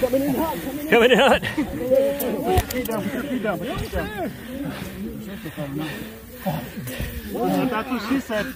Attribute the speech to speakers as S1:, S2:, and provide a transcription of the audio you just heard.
S1: Coming in hot.
S2: Coming in hot.
S1: Feet down, feet down, feet down. That's what she said.